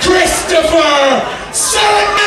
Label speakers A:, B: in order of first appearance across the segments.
A: Christopher Semenovich.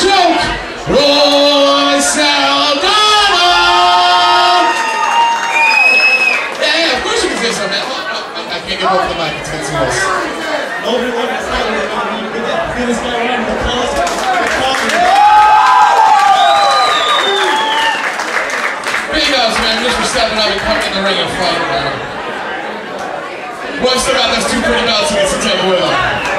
A: Choke, Roy Saldana. Yeah, yeah, of course you can say something. I, I, I can't get over the mic. It's got too much.
B: Over one side, give this guy a round of applause.
A: Big ups, man, just for stepping up and coming in the ring and fighting, man. Still got those two pretty belts against the